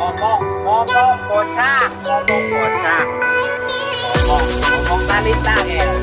Momong, momong bocah, momong bocah. Momong, momong talita eh.